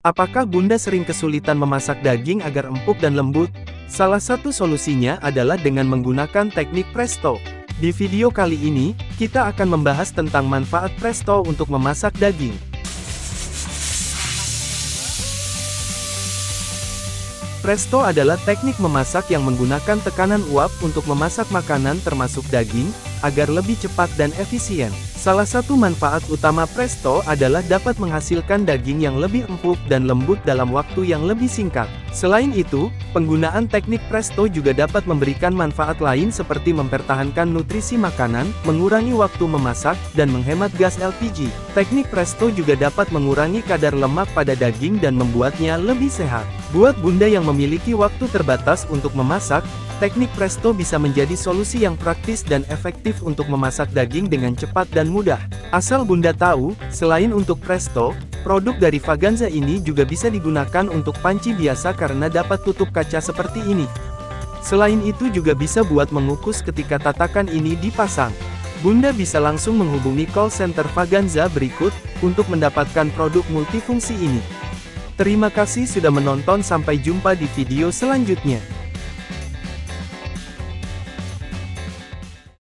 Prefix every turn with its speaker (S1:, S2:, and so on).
S1: Apakah Bunda sering kesulitan memasak daging agar empuk dan lembut? Salah satu solusinya adalah dengan menggunakan teknik presto. Di video kali ini, kita akan membahas tentang manfaat presto untuk memasak daging. Presto adalah teknik memasak yang menggunakan tekanan uap untuk memasak makanan termasuk daging, agar lebih cepat dan efisien. Salah satu manfaat utama Presto adalah dapat menghasilkan daging yang lebih empuk dan lembut dalam waktu yang lebih singkat. Selain itu, penggunaan teknik Presto juga dapat memberikan manfaat lain seperti mempertahankan nutrisi makanan, mengurangi waktu memasak, dan menghemat gas LPG. Teknik Presto juga dapat mengurangi kadar lemak pada daging dan membuatnya lebih sehat. Buat bunda yang memiliki waktu terbatas untuk memasak, Teknik Presto bisa menjadi solusi yang praktis dan efektif untuk memasak daging dengan cepat dan mudah. Asal Bunda tahu, selain untuk Presto, produk dari Vaganza ini juga bisa digunakan untuk panci biasa karena dapat tutup kaca seperti ini. Selain itu juga bisa buat mengukus ketika tatakan ini dipasang. Bunda bisa langsung menghubungi call center Vaganza berikut, untuk mendapatkan produk multifungsi ini. Terima kasih sudah menonton sampai jumpa di video selanjutnya.